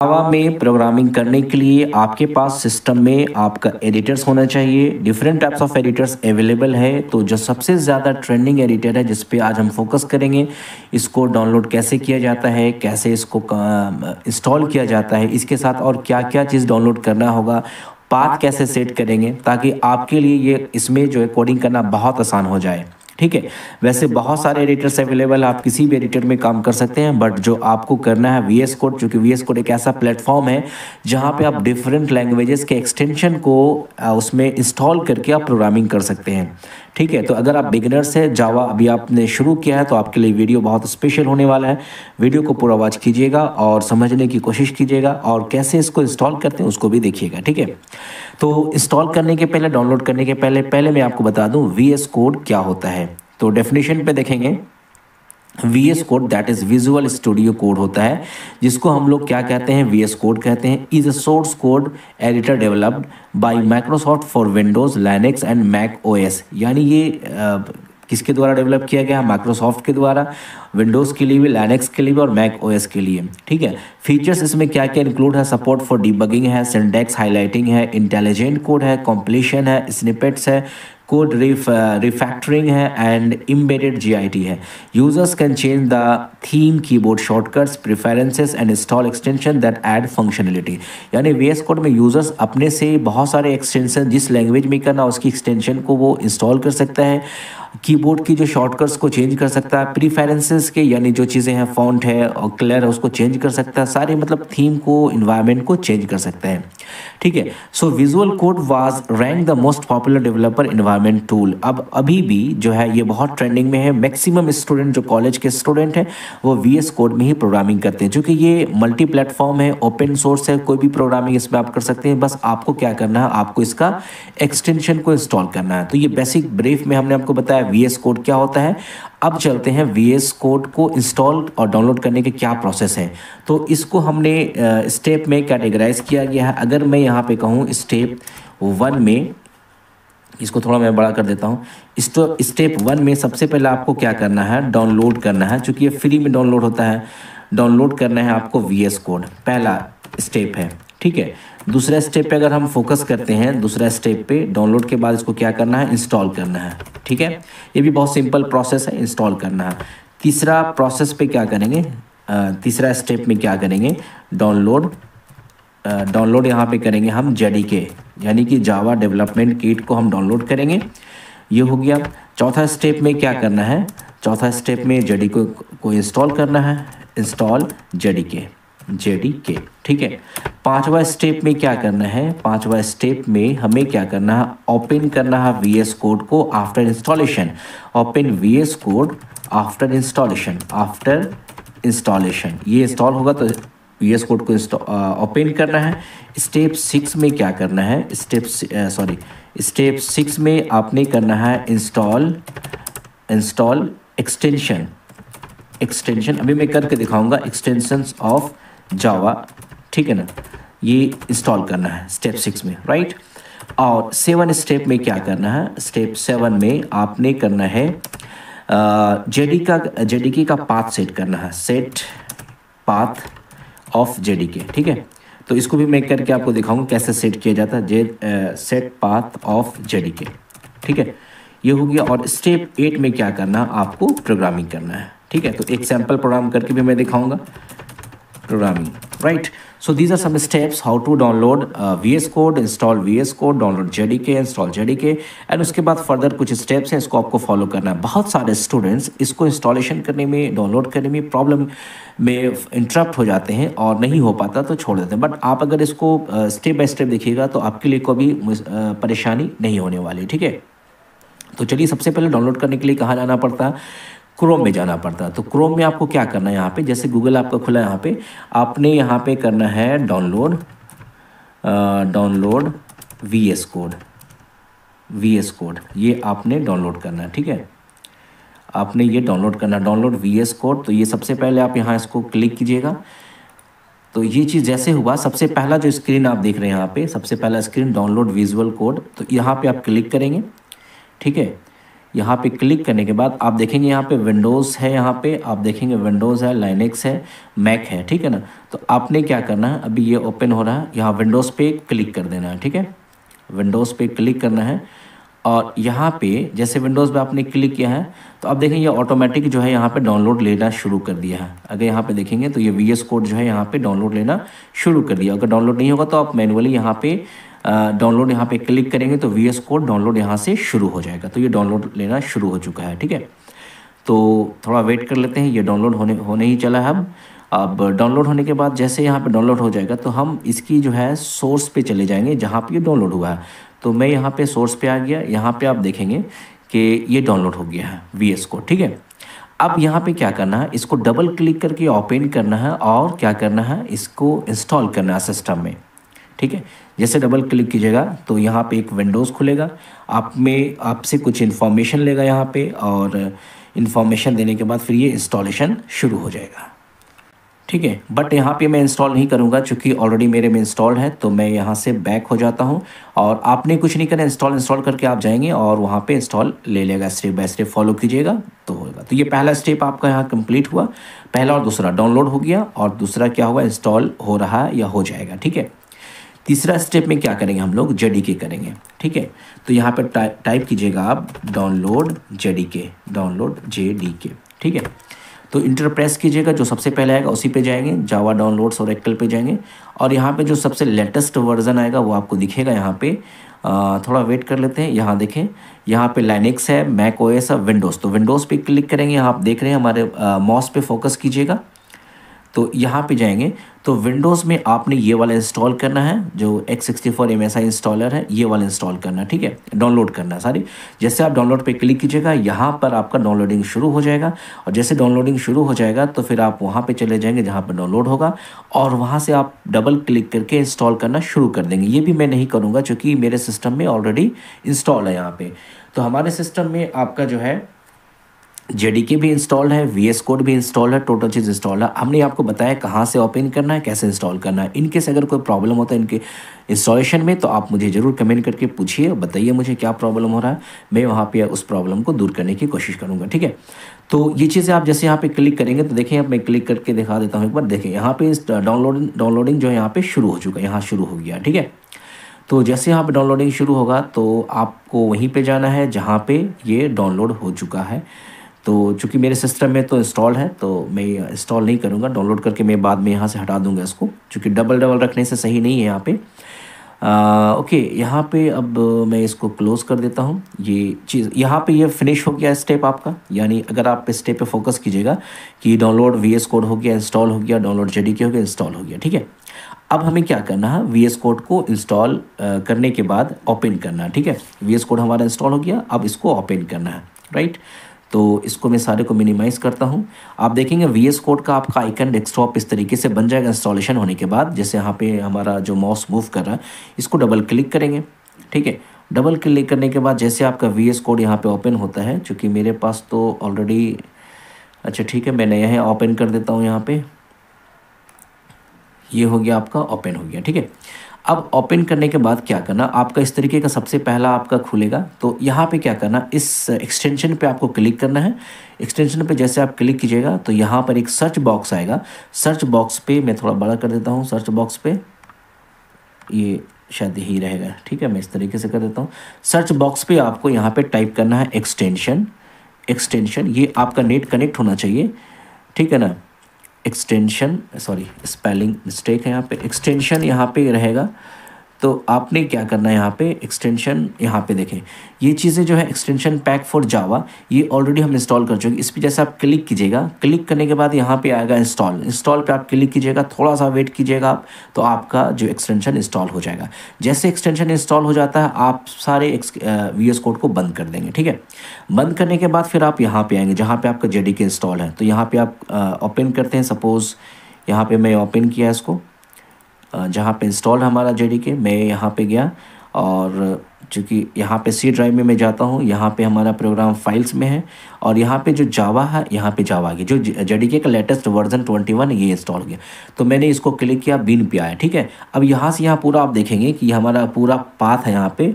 जावा में प्रोग्रामिंग करने के लिए आपके पास सिस्टम में आपका एडिटर्स होना चाहिए। Different types of editors available है। तो जो सबसे ज़्यादा ट्रेंडिंग एडिटर है, जिस पे आज हम फोकस करेंगे, इसको डाउनलोड कैसे किया जाता है, कैसे इसको इंस्टॉल किया जाता है, इसके साथ और क्या क्या चीज़ डाउनलोड करना होगा पाथ कैसे सेट करेंगे, ताकि आपके लिए ये, इसमें जो है कोडिंग करना बहुत आसान हो जाए। ठीक है? वैसे बहुत सारे एडिटर्स अवेलेबल आप किसी भी एडिटर में काम कर सकते हैं बट जो आपको करना है वी एस कोड चूँकि वी एस कोड एक ऐसा प्लेटफॉर्म है जहाँ पे आप डिफरेंट लैंग्वेजेस के एक्सटेंशन को उसमें इंस्टॉल करके आप प्रोग्रामिंग कर सकते हैं। ठीक है? तो अगर आप बिगनर्स है जावा अभी आपने शुरू किया है तो आपके लिए वीडियो बहुत स्पेशल होने वाला है। वीडियो को पूरा वॉच कीजिएगा और समझने की कोशिश कीजिएगा और कैसे इसको इंस्टॉल करते हैं उसको भी देखिएगा। ठीक है? तो इंस्टॉल करने के पहले डाउनलोड करने के पहले पहले मैं आपको बता दूँ वी एस कोड क्या होता है। तो डेफिनेशन पे देखेंगे। V S code that is visual studio code होता है, जिसको हम लोग क्या कहते हैं? वी एस कोड कहते हैं। Is a source code editor developed by Microsoft for Windows Linux and Mac O S यानी ये किसके द्वारा डेवलप किया गया? माइक्रोसॉफ्ट के द्वारा विंडोज़ के लिए भी लैनक्स के लिए भी और मैक ओएस के लिए। ठीक है? फीचर्स इसमें क्या क्या इंक्लूड है? सपोर्ट फॉर डिबगिंग है सिंडेक्स हाईलाइटिंग है इंटेलिजेंट कोड है कॉम्प्लीशन है स्निपेट्स है कोड रिफ रिफैक्टरिंग है एंड इम्बेडेड जीआईटी है। Users can change the theme keyboard shortcuts preferences and install extension that add functionality यानी वीएस कोड में यूज़र्स अपने से बहुत सारे एक्सटेंशन जिस लैंग्वेज में करना, उसकी एक्सटेंशन को वो इंस्टॉल कर सकता है। कीबोर्ड की जो शॉर्टकट्स को चेंज कर सकता है प्रीफेरेंसेस के, यानी जो चीज़ें हैं फॉन्ट है और कलर है, उसको चेंज कर सकता है, सारे मतलब थीम को इन्वायरमेंट को चेंज कर सकता है। ठीक है? So visual code was rank the most popular developer environment tool अब अभी भी जो है, ये बहुत ट्रेंडिंग में है। मैक्सिमम स्टूडेंट जो कॉलेज के स्टूडेंट हैं, वो VS कोड में ही प्रोग्रामिंग करते हैं। क्योंकि ये मल्टी प्लेटफॉर्म है ओपन सोर्स है, कोई भी प्रोग्रामिंग इसमें आप कर सकते हैं। बस आपको क्या करना है, आपको इसका एक्सटेंशन को इंस्टॉल करना है। तो ये बेसिक ब्रीफ में हमने आपको बताया वी कोड क्या होता है? अब चलते हैं वी कोड को इंस्टॉल और डाउनलोड करने के क्या प्रोसेस है? तो इसको हमने स्टेप में कैटेगराइज किया गया है। अगर मैं यहाँ पे कहूँ स्टेप वन में, इसको थोड़ा मैं बड़ा कर देता हूँ। स्टेप वन में सबसे पहले आपको क्या करना है? डाउनलोड करना है, चूँकि ये फ्री में डाउनलोड होता है। डाउनलोड करना है आपको वी कोड पहला स्टेप है। ठीक है? दूसरा स्टेप पे अगर हम फोकस करते हैं, दूसरा स्टेप पे डाउनलोड के बाद इसको क्या करना है? इंस्टॉल करना है। ठीक है? ये भी बहुत सिंपल प्रोसेस है इंस्टॉल करना है। तीसरा प्रोसेस पे क्या करेंगे? तीसरा स्टेप में क्या करेंगे? डाउनलोड डाउनलोड यहाँ पे करेंगे हम जेडी के यानी कि जावा डेवलपमेंट किट को हम डाउनलोड करेंगे। ये हो गया। चौथा स्टेप में क्या करना है? चौथा स्टेप में जेडी को को इंस्टॉल करना है। इंस्टॉल जेडी के जेडी के ठीक है? पांचवा स्टेप में क्या करना है? पांचवा स्टेप में हमें क्या करना है? ओपन करना है वी एस कोड को after installation open V S code after installation after installation ये इंस्टॉल होगा तो वी एस कोड को ओपन करना है। स्टेप सिक्स में क्या करना है? स्टेप सॉरी स्टेप सिक्स में आपने करना है इंस्टॉल इंस्टॉल एक्सटेंशन एक्सटेंशन अभी मैं करके दिखाऊँगा एक्सटेंशंस ऑफ़ जावा ठीक है ना? ये इंस्टॉल करना है स्टेप सिक्स में राइट और सेवन स्टेप में क्या करना है? स्टेप सेवन में आपने करना है जेडी का जेडीके का पाथ सेट करना है सेट पाथ ऑफ़ जेडीके ठीक है? तो इसको भी मैं करके आपको दिखाऊँगा कैसे सेट किया जाता है J set path of JDK ठीक है? ये हो गया और स्टेप एट में क्या करना आपको प्रोग्रामिंग करना है, ठीक है? तो एक सैंपल प्रोग्राम करके भी मैं दिखाऊँगा। Programming right? So these are some steps how to download uh, vs code install vs code download jdk install jdk and उसके बाद फर्दर कुछ स्टेप्स हैं इसको आपको फॉलो करना है। बहुत सारे स्टूडेंट्स इसको इंस्टॉलेशन करने में डाउनलोड करने में प्रॉब्लम में इंटरप्ट हो जाते हैं और नहीं हो पाता तो छोड़ देते हैं। बट आप अगर इसको स्टेप बाय स्टेप देखिएगा तो आपके लिए कोई भी परेशानी नहीं होने वाली ठीक है? तो चलिए सबसे पहले डाउनलोड करने के लिए कहाँ जाना पड़ता है? क्रोम में जाना पड़ता है। तो क्रोम में आपको क्या करना है यहाँ पे? जैसे गूगल आपका खुला है यहाँ पे। आपने यहाँ पे करना है download download V S code V S code ये आपने डाउनलोड करना है ठीक है? आपने ये डाउनलोड करना डाउनलोड वी एस कोड तो ये सबसे पहले आप यहाँ इसको क्लिक कीजिएगा। तो ये चीज़ जैसे हुआ सबसे पहला जो स्क्रीन आप देख रहे हैं यहाँ पे सबसे पहला स्क्रीन डाउनलोड विजुअल कोड तो यहाँ पे आप क्लिक करेंगे ठीक है? यहाँ पे क्लिक करने के बाद आप देखेंगे यहाँ पे विंडोज़ है यहाँ पे, आप देखेंगे विंडोज़ है लाइनेक्स है मैक है, ठीक है ना? तो आपने क्या करना है? अभी ये ओपन हो रहा है, यहाँ विंडोज़ पे क्लिक कर देना है, ठीक है? विंडोज़ पे क्लिक करना है और यहाँ पे जैसे विंडोज़ पे आपने क्लिक किया है तो आप देखेंगे ये ऑटोमेटिक जो है यहाँ पे डाउनलोड लेना शुरू कर दिया है। अगर यहाँ पे देखेंगे तो ये एस कोड जो है यहाँ पे डाउनलोड लेना शुरू कर दिया। अगर डाउनलोड नहीं होगा तो आप मैनुअली यहाँ पे डाउनलोड यहाँ पे क्लिक करेंगे तो वी एस कोड डाउनलोड यहाँ से शुरू हो जाएगा। तो ये डाउनलोड लेना शुरू हो चुका है, ठीक है? तो थोड़ा वेट कर लेते हैं, ये डाउनलोड होने होने ही चला है अब। अब डाउनलोड होने के बाद जैसे यहाँ पे डाउनलोड हो जाएगा तो हम इसकी जो है सोर्स पे चले जाएँगे जहाँ पे ये डाउनलोड हुआ है। तो मैं यहाँ पे सोर्स पे आ गया, यहाँ पे आप देखेंगे कि ये डाउनलोड हो गया है वी एस को ठीक है? अब यहाँ पे क्या करना है, इसको डबल क्लिक करके ओपन करना है और क्या करना है, इसको इंस्टॉल करना है सिस्टम में। ठीक है? जैसे डबल क्लिक कीजिएगा तो यहाँ पे एक विंडोज़ खुलेगा। आप में, आपसे कुछ इन्फॉर्मेशन लेगा यहाँ पे और इन्फॉर्मेशन देने के बाद फिर ये इंस्टॉलेशन शुरू हो जाएगा। ठीक है? बट यहाँ पे मैं इंस्टॉल नहीं करूँगा क्योंकि ऑलरेडी मेरे में इंस्टॉल है तो मैं यहाँ से बैक हो जाता हूँ। और आपने कुछ नहीं करना इंस्टॉल इंस्टॉल करके आप जाएँगे और वहाँ पे इंस्टॉल ले लेगा। स्टेप बाय स्टेप फॉलो कीजिएगा तो होगा। तो ये पहला स्टेप आपका यहाँ कंप्लीट हुआ। पहला और दूसरा डाउनलोड हो गया और दूसरा क्या हुआ? इंस्टॉल हो रहा है या हो जाएगा। ठीक है? तीसरा स्टेप में क्या करेंगे हम लोग? जेडी के करेंगे। ठीक है? तो यहाँ पर टा, टाइप कीजिएगा आप download J D K download J D K ठीक है? तो इंटर प्रेस कीजिएगा जो सबसे पहले आएगा उसी पे जाएँगे जावा डाउनलोड्स और एक्टल पे जाएँगे। और यहाँ पे जो सबसे लेटेस्ट वर्जन आएगा वो आपको दिखेगा यहाँ पे। आ, थोड़ा वेट कर लेते हैं यहाँ देखें। यहाँ पे लाइनिक्स है मैक ओ एस है विंडोज़ तो विंडोज़ पे क्लिक करेंगे यहाँ आप देख रहे हैं हमारे मॉस पे फोकस कीजिएगा। तो यहाँ पे जाएँगे। तो विंडोज़ में आपने ये वाला इंस्टॉल करना है, जो X sixty four M S I installer है, ये वाला इंस्टॉल करना है, ठीक है? डाउनलोड करना है सारी जैसे आप डाउनलोड पे क्लिक कीजिएगा, यहाँ पर आपका डाउनलोडिंग शुरू हो जाएगा। और जैसे डाउनलोडिंग शुरू हो जाएगा तो फिर आप वहाँ पे चले जाएँगे, जहाँ पर डाउनलोड होगा। और वहाँ से आप डबल क्लिक करके इंस्टॉल करना शुरू कर देंगे। ये भी मैं नहीं करूँगा चूँकि मेरे सिस्टम में ऑलरेडी इंस्टॉल है यहाँ पर तो हमारे सिस्टम में आपका जो है जेडीके भी इंस्टॉल है वी एस कोड भी इंस्टॉल है टोटल चीज़ इंस्टॉल है। हमने आपको बताया कहाँ से ओपन करना है, कैसे इंस्टॉल करना है। इनकेस अगर कोई प्रॉब्लम होता है, इनके इंस्टॉलेशन में तो आप मुझे ज़रूर कमेंट करके पूछिए और बताइए मुझे क्या प्रॉब्लम हो रहा है। मैं वहाँ पे उस प्रॉब्लम को दूर करने की कोशिश करूँगा, ठीक है? तो ये चीज़ें आप जैसे यहाँ पे क्लिक करेंगे तो देखें, अब मैं क्लिक करके दिखा देता हूँ एक बार। देखें, यहाँ पे डाउनलोडिंग डाउनलोडिंग जो है यहाँ पे शुरू हो चुका है, यहाँ शुरू हो गया, ठीक है? तो जैसे यहाँ पे डाउनलोडिंग शुरू होगा तो आपको वहीं पे जाना है जहाँ पे ये डाउनलोड हो चुका है। तो चूँकि मेरे सिस्टम में तो इंस्टॉल है तो मैं इंस्टॉल नहीं करूँगा। डाउनलोड करके मैं बाद में यहाँ से हटा दूँगा इसको चूँकि डबल डबल रखने से सही नहीं है यहाँ पे। आ, ओके यहाँ पे अब मैं इसको क्लोज़ कर देता हूँ। ये चीज़ यहाँ पे ये फिनिश हो गया स्टेप आपका। यानी अगर आप इस स्टेप पे फोकस कीजिएगा कि डाउनलोड वी एस कोड हो गया इंस्टॉल हो गया डाउनलोड जे डी के हो गया इंस्टॉल हो गया ठीक है? अब हमें क्या करना है? वी एस कोड को इंस्टॉल करने के बाद ओपन करना है ठीक है? वी एस कोड हमारा इंस्टॉल हो गया अब इसको ओपन करना है राइट तो इसको मैं सारे को मिनिमाइज़ करता हूँ। आप देखेंगे वी एस कोड का आपका आइकन डेस्कटॉप इस तरीके से बन जाएगा इंस्टॉलेशन होने के बाद। जैसे यहाँ पे हमारा जो माउस मूव कर रहा है, इसको डबल क्लिक करेंगे, ठीक है? डबल क्लिक करने के बाद जैसे आपका वी एस कोड यहाँ पर ओपन होता है, चूँकि मेरे पास तो ऑलरेडी अच्छा ठीक है, मैं नया है ओपन कर देता हूँ यहाँ पर ये हो गया आपका ओपन हो गया, ठीक है? अब ओपन करने के बाद क्या करना? आपका इस तरीके का सबसे पहला आपका खुलेगा। तो यहाँ पे क्या करना? इस एक्सटेंशन पे आपको क्लिक करना है। एक्सटेंशन पे जैसे आप क्लिक कीजिएगा तो यहाँ पर एक सर्च बॉक्स आएगा। सर्च बॉक्स पे मैं थोड़ा बड़ा कर देता हूँ सर्च बॉक्स पे। ये शायद यही रहेगा। ठीक है, मैं इस तरीके से कर देता हूँ। सर्च बॉक्स पर आपको यहाँ पर टाइप करना है एक्सटेंशन एक्सटेंशन ये आपका नेट कनेक्ट होना चाहिए। ठीक है ना? एक्सटेंशन सॉरी स्पेलिंग मिस्टेक है यहाँ पे. एक्सटेंशन यहाँ पे रहेगा. तो आपने क्या करना है यहाँ पे? एक्सटेंशन यहाँ पे देखें। ये चीज़ें जो है एक्सटेंशन पैक फॉर जावा ये ऑलरेडी हम इंस्टॉल कर चुके इस पर जैसे आप क्लिक कीजिएगा क्लिक करने के बाद यहाँ पे आएगा इंस्टॉल इंस्टॉल पे आप क्लिक कीजिएगा थोड़ा सा वेट कीजिएगा आप तो आपका जो एक्सटेंशन इंस्टॉल हो जाएगा। जैसे एक्सटेंशन इंस्टॉल हो जाता है, आप सारे वी एस कोड को बंद कर देंगे, ठीक है? बंद करने के बाद फिर आप यहाँ पर आएँगे, जहाँ पर आपका जे इंस्टॉल है। तो यहाँ पर आप ओपन करते हैं सपोज़ यहाँ पर मैं ओपन किया इसको। जहाँ पे इंस्टॉल हमारा जे के मैं यहाँ पे गया और चूँकि यहाँ पे सी ड्राइव में मैं जाता हूँ, यहाँ पे हमारा प्रोग्राम फाइल्स में है और यहाँ पे जो जावा है, यहाँ पे जावा गया जो जे का लेटेस्ट वर्जन ट्वेंटी वन ये इंस्टॉल गया तो मैंने इसको क्लिक किया, बिन पे आया ठीक है? अब यहाँ से यहाँ पूरा आप देखेंगे कि हमारा पूरा पाथ है यहाँ पे,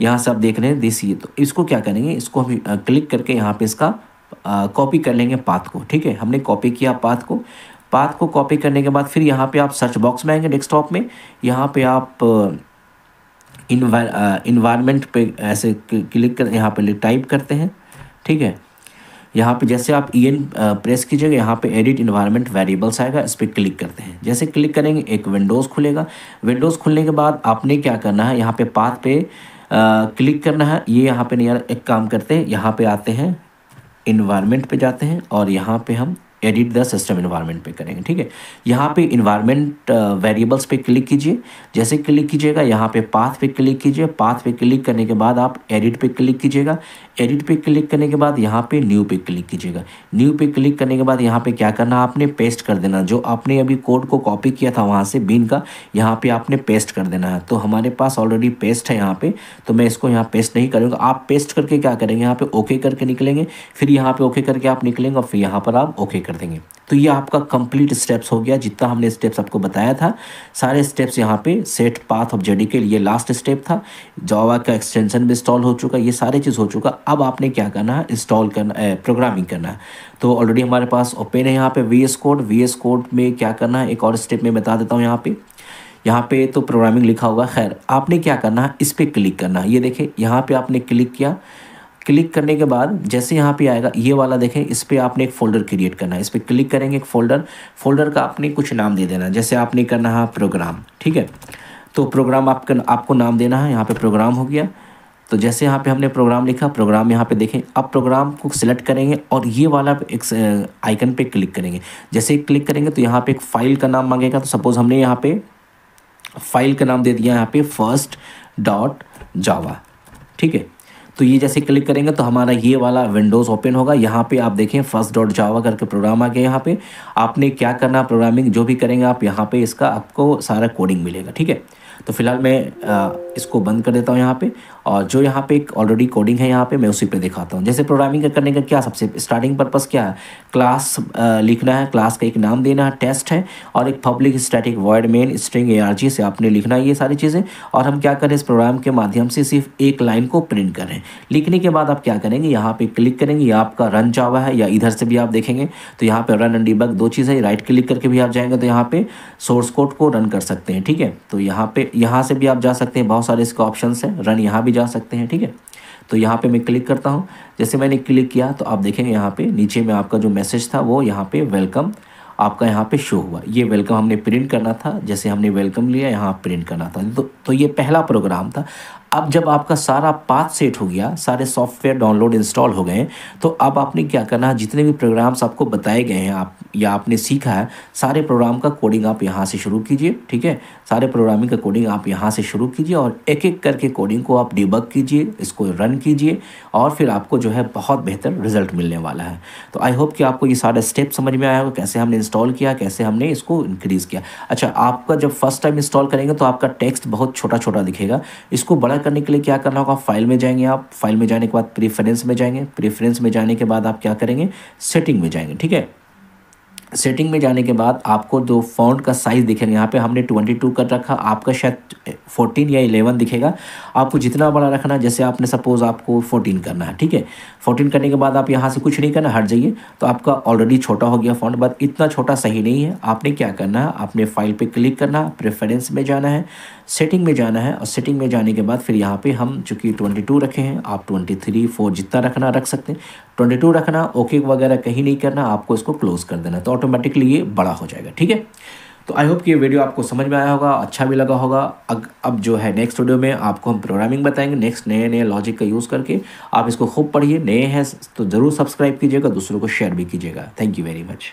यहाँ से आप देख रहे हैं देसी तो इसको क्या करेंगे? इसको हम क्लिक करके यहाँ पे इसका कॉपी कर लेंगे पाथ को, ठीक है? हमने कॉपी किया पाथ को पाथ को कॉपी करने के बाद फिर यहाँ पे आप सर्च बॉक्स में आएँगे डेस्कटॉप में। यहाँ पे आप इन्वायरमेंट पे ऐसे क्लिक कर यहाँ पे टाइप करते हैं ठीक है? यहाँ पे जैसे आप ई एन प्रेस कीजिएगा यहाँ पे एडिट इन्वायरमेंट वेरिएबल्स आएगा इस पर क्लिक करते हैं। जैसे क्लिक करेंगे एक विंडोज़ खुलेगा। विंडोज़ खुलने के बाद आपने क्या करना है यहाँ पे पाथ पे आ, क्लिक करना है। ये यहाँ पे नहीं एक काम करते हैं यहाँ पे आते हैं इन्वायरमेंट पे जाते हैं और यहाँ पे हम एडिट द सिस्टम इन्वायरमेंट पे करेंगे, ठीक है? यहाँ पे इन्वायरमेंट वेरिएबल्स पे क्लिक कीजिए। जैसे क्लिक कीजिएगा, यहाँ पे पाथ पे क्लिक कीजिए। पाथ पे क्लिक करने के बाद आप एडिट पे क्लिक कीजिएगा। एडिट पे क्लिक करने के बाद यहाँ पे न्यू पे क्लिक कीजिएगा। न्यू पे क्लिक करने के बाद यहाँ पे क्या करना आपने? पेस्ट कर देना। जो आपने अभी कोड को कॉपी किया था वहाँ से बीन का, यहाँ पे आपने पेस्ट कर देना है। तो हमारे पास ऑलरेडी पेस्ट है यहाँ पे तो मैं इसको यहाँ पेस्ट नहीं करूँगा। आप पेस्ट करके क्या करेंगे? यहाँ पे ओके करके निकलेंगे। फिर यहाँ पे ओके करके आप निकलेंगे और फिर यहाँ पर आप ओके कर देंगे। तो ये आपका कंप्लीट स्टेप्स हो गया, जितना हमने स्टेप्स आपको बताया था। सारे स्टेप्स यहाँ पे सेट पाथ ऑफ़ जेडी के लिए लास्ट स्टेप था। जावा का एक्सटेंशन भी इंस्टॉल हो चुका, ये सारे चीज़ हो चुका। अब आपने क्या करना है? इंस्टॉल करना प्रोग्रामिंग करना है। तो ऑलरेडी हमारे पास ओपन है यहाँ पे V S code V S code में क्या करना है? एक और स्टेप में बता देता हूँ यहाँ पे। यहाँ पे तो प्रोग्रामिंग लिखा होगा। खैर, आपने क्या करना है? इस पर क्लिक करना है। ये देखें, यहाँ पे आपने क्लिक किया। क्लिक करने के बाद जैसे यहाँ पे आएगा, ये वाला देखें, इस पर आपने एक फ़ोल्डर क्रिएट करना है। इस पर क्लिक करेंगे एक फ़ोल्डर फोल्डर का आपने कुछ नाम दे देना जैसे आपने करना है प्रोग्राम ठीक है? तो प्रोग्राम आपका, आपको नाम देना है, यहाँ पे प्रोग्राम हो गया। तो जैसे यहाँ पे हमने प्रोग्राम लिखा प्रोग्राम यहाँ पे देखें, अब प्रोग्राम को सिलेक्ट करेंगे और ये वाला एक आइकन पे क्लिक करेंगे। जैसे क्लिक करेंगे तो यहाँ पे एक फ़ाइल का नाम मांगेगा। तो सपोज़ हमने यहाँ पे फ़ाइल का नाम दे दिया, यहाँ पे फ़र्स्ट डॉट जावा ठीक है? तो ये जैसे क्लिक करेंगे तो हमारा ये वाला विंडोज़ ओपन होगा। यहाँ पे आप देखें फ़र्स्ट डॉट जावा करके प्रोग्राम आ गया यहाँ पे। आपने क्या करना प्रोग्रामिंग जो भी करेंगे आप यहाँ पे इसका आपको सारा कोडिंग मिलेगा, ठीक है? तो फ़िलहाल मैं इसको बंद कर देता हूँ यहाँ पे। और जो यहाँ पे एक ऑलरेडी कोडिंग है यहाँ पे, मैं उसी पे दिखाता हूँ। जैसे प्रोग्रामिंग करने का क्या सबसे स्टार्टिंग पर्पस क्या है? क्लास लिखना है। क्लास का एक नाम देना है टेस्ट है। और एक public static void main string a से आपने लिखना है ये सारी चीज़ें। और हम क्या करें? इस प्रोग्राम के माध्यम से सिर्फ़ एक लाइन को प्रिंट करें। लिखने के बाद आप क्या करेंगे? यहाँ पे क्लिक करेंगे। या आपका रन चावा है या इधर से भी आप देखेंगे। तो यहाँ पे रन एंड डिबग दो चीज़ है। राइट क्लिक करके भी आप जाएँगे तो यहाँ पे सोर्स कोड को रन कर सकते हैं। ठीक है? तो यहाँ पे, यहाँ से भी आप जा सकते हैं। बहुत सारे इसके ऑप्शन हैं। रन यहाँ भी जा सकते हैं, ठीक है? तो यहाँ पे मैं क्लिक करता हूँ। जैसे मैंने क्लिक किया तो आप देखेंगे यहाँ पे नीचे में आपका जो मैसेज था, वो यहाँ पे वेलकम आपका यहाँ पे शो हुआ। ये वेलकम हमने प्रिंट करना था। जैसे हमने वेलकम लिया, यहाँ प्रिंट करना था। तो तो ये पहला प्रोग्राम था। अब जब आपका सारा पाथ सेट हो गया, सारे सॉफ्टवेयर डाउनलोड इंस्टॉल हो गए तो अब आपने क्या करना है? जितने भी प्रोग्राम्स आपको बताए गए हैं, आप या आपने सीखा है, सारे प्रोग्राम का कोडिंग आप यहाँ से शुरू कीजिए, ठीक है? सारे प्रोग्रामिंग का कोडिंग आप यहाँ से शुरू कीजिए और एक एक करके कोडिंग को आप डिबग कीजिए, इसको रन कीजिए और फिर आपको जो है बहुत बेहतर रिज़ल्ट मिलने वाला है। तो आई होप कि आपको ये सारा स्टेप समझ में आया होगा, कैसे हमने इंस्टॉल किया, कैसे हमने इसको इंक्रीज़ किया। अच्छा आपका जब फ़र्स्ट टाइम इंस्टॉल करेंगे तो आपका टेक्स्ट बहुत छोटा छोटा दिखेगा। इसको बड़ा करने के लिए क्या करना होगा? फ़ाइल में जाएँगे आप। फ़ाइल में जाने के बाद प्रीफरेंस में जाएँगे। प्रीफरेंस में जाने के बाद आप क्या करेंगे? सेटिंग में जाएँगे, ठीक है? सेटिंग में जाने के बाद आपको जो फॉन्ट का साइज़ दिखेगा। यहाँ पे हमने 22 कर रखा। आपका शायद 14 या 11 दिखेगा। आपको जितना बड़ा रखना है जैसे आपने सपोज़ आपको 14 करना है, ठीक है? 14 करने के बाद आप यहाँ से कुछ नहीं करना, हट जाइए। तो आपका ऑलरेडी छोटा हो गया फॉन्ट, बट इतना छोटा सही नहीं है। आपने क्या करना है? आपने फ़ाइल पर क्लिक करना, प्रेफरेंस में जाना है। सेटिंग में जाना है और सेटिंग में जाने के बाद फिर यहाँ पे हम चूँकि 22 रखे हैं आप 23 4 जितना रखना रख सकते हैं। 22 रखना ओके वगैरह कहीं नहीं करना आपको इसको क्लोज कर देना तो ऑटोमेटिकली ये बड़ा हो जाएगा ठीक है? तो आई होप कि ये वीडियो आपको समझ में आया होगा अच्छा भी लगा होगा। अग, अब जो है नेक्स्ट वीडियो में आपको हम प्रोग्रामिंग बताएँगे नेक्स्ट नए नए लॉजिक का यूज़ करके। आप इसको खूब पढ़िए नए हैं तो ज़रूर सब्सक्राइब कीजिएगा दूसरों को शेयर भी कीजिएगा। Thank you very much